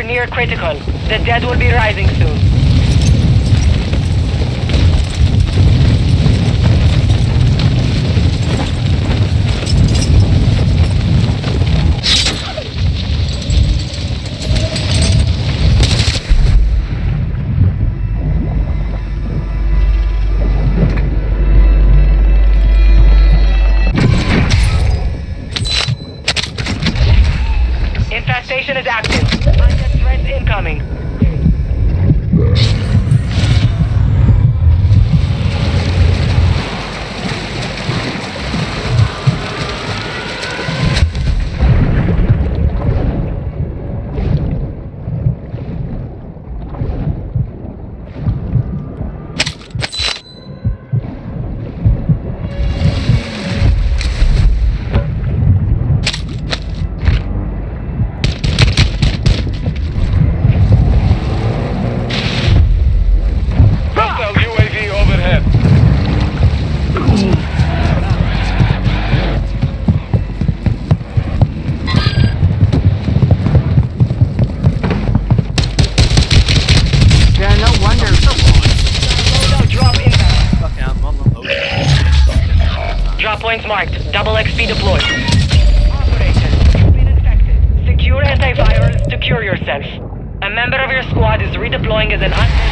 near critical. The dead will be rising soon. Infestation is active. Incoming. XP deployed. Operator, you've been infected. Secure antivirus to cure yourself. A member of your squad is redeploying as an unmanned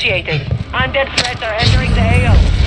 initiating. Undead threats are entering the AO.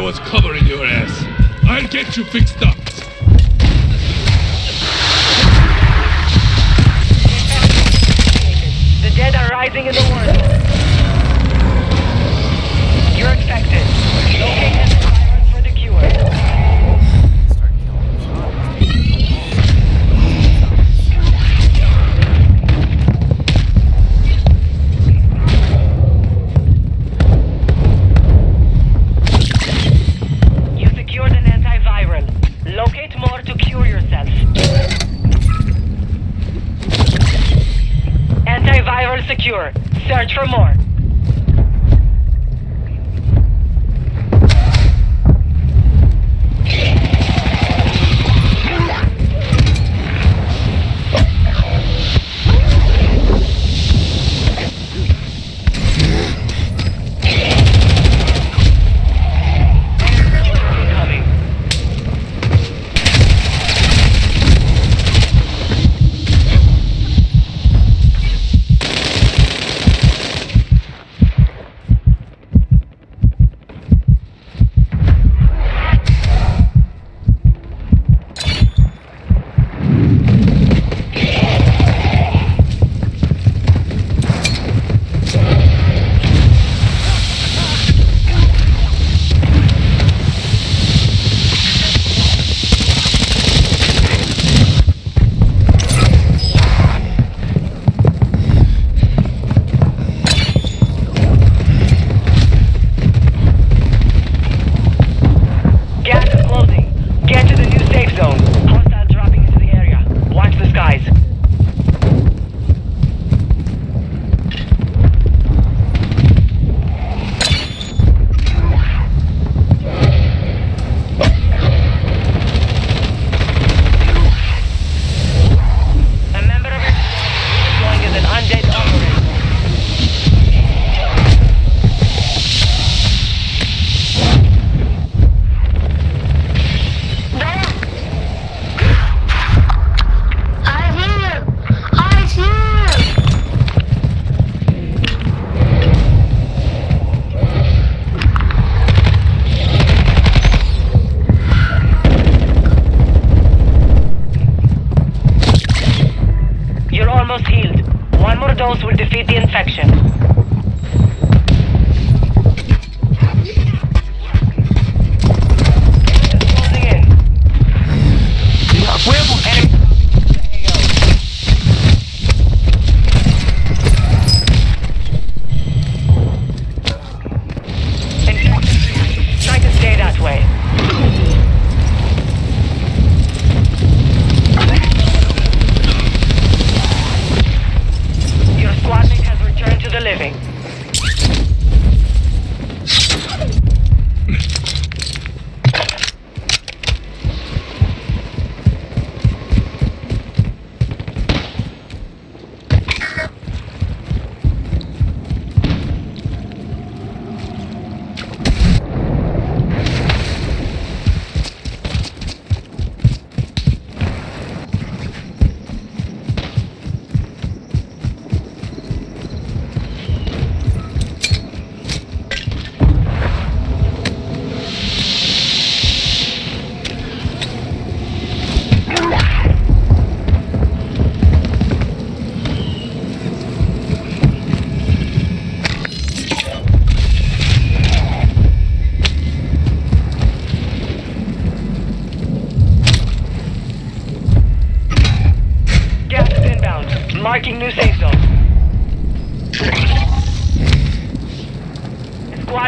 Was covering your ass. I'll get you fixed up. The dead are rising in the zone. You're infected. Locate antivirus for the cure.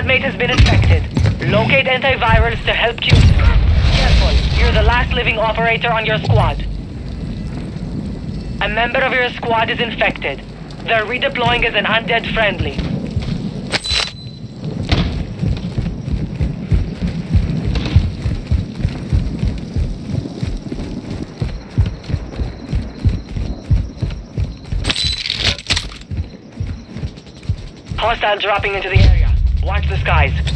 Squad mate has been infected. Locate antivirals to help you. Careful, you're the last living operator on your squad. A member of your squad is infected. They're redeploying as an undead friendly. Hostile dropping into the area. Watch the skies.